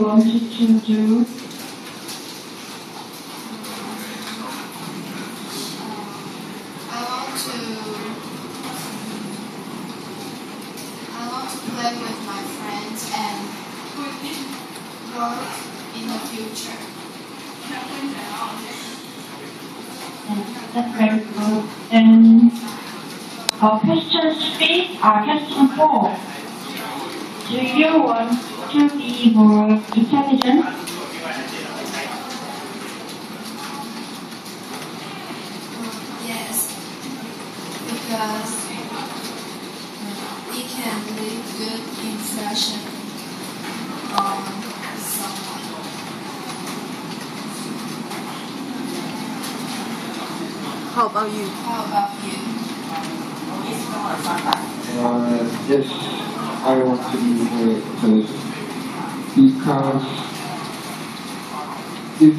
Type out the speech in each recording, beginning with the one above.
wanted to do? I want to I want to play with my friends and work in the future. That's very good. And question four. Do you want to be more intelligent? Yes, because it can leave good impression on someone. How about you? How about you? Uh, yes, I want to be more intelligent because if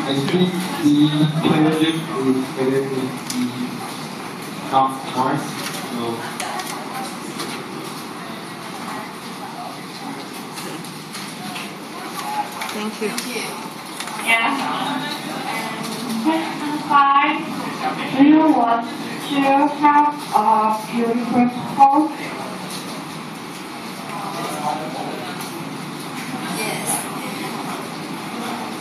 I think the intelligence is better than the not smart. So Thank you. You. Question five. Do you want to have a beautiful home? Yes, and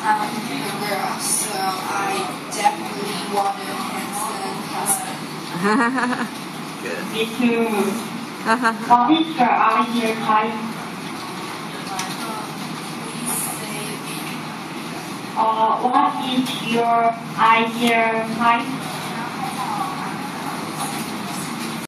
I'm a girl, so I definitely want a handsome husband. Good. Me too. What is your ideal type? Please say it. Uh, what is your ideal type?